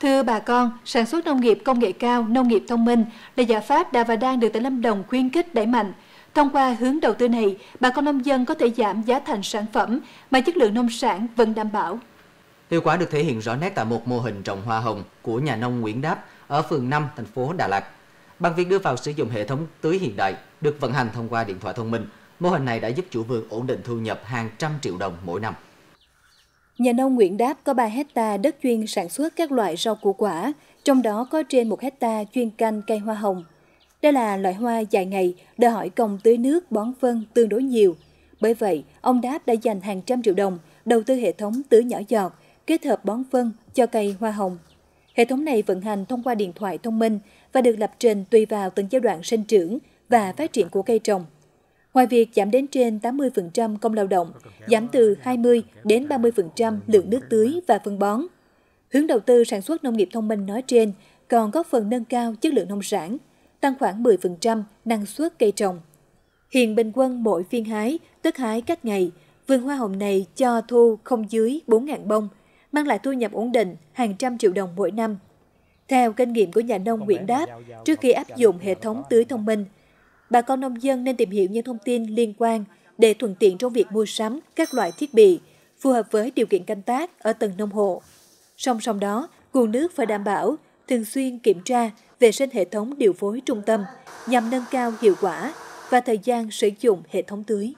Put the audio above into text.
Thưa bà con, sản xuất nông nghiệp công nghệ cao, nông nghiệp thông minh là giải pháp đã và đang được tỉnh Lâm Đồng khuyến khích đẩy mạnh. Thông qua hướng đầu tư này, bà con nông dân có thể giảm giá thành sản phẩm mà chất lượng nông sản vẫn đảm bảo. Hiệu quả được thể hiện rõ nét tại một mô hình trồng hoa hồng của nhà nông Nguyễn Đáp ở phường 5, thành phố Đà Lạt. Bằng việc đưa vào sử dụng hệ thống tưới hiện đại được vận hành thông qua điện thoại thông minh, mô hình này đã giúp chủ vườn ổn định thu nhập hàng trăm triệu đồng mỗi năm. Nhà nông Nguyễn Đáp có 3 hecta đất chuyên sản xuất các loại rau củ quả, trong đó có trên 1 hecta chuyên canh cây hoa hồng. Đây là loại hoa dài ngày, đòi hỏi công tưới nước bón phân tương đối nhiều. Bởi vậy, ông Đáp đã dành hàng trăm triệu đồng đầu tư hệ thống tưới nhỏ giọt, kết hợp bón phân cho cây hoa hồng. Hệ thống này vận hành thông qua điện thoại thông minh và được lập trình tùy vào từng giai đoạn sinh trưởng và phát triển của cây trồng. Ngoài việc giảm đến trên 80% công lao động, giảm từ 20 đến 30% lượng nước tưới và phân bón. Hướng đầu tư sản xuất nông nghiệp thông minh nói trên còn góp phần nâng cao chất lượng nông sản, tăng khoảng 10% năng suất cây trồng. Hiện bình quân mỗi phiên hái, tức hái các ngày, vườn hoa hồng này cho thu không dưới 4.000 bông, mang lại thu nhập ổn định hàng trăm triệu đồng mỗi năm. Theo kinh nghiệm của nhà nông Nguyễn Đáp, trước khi áp dụng hệ thống tưới thông minh, bà con nông dân nên tìm hiểu những thông tin liên quan để thuận tiện trong việc mua sắm các loại thiết bị phù hợp với điều kiện canh tác ở từng nông hộ. Song song đó, nguồn nước phải đảm bảo, thường xuyên kiểm tra, vệ sinh hệ thống điều phối trung tâm nhằm nâng cao hiệu quả và thời gian sử dụng hệ thống tưới.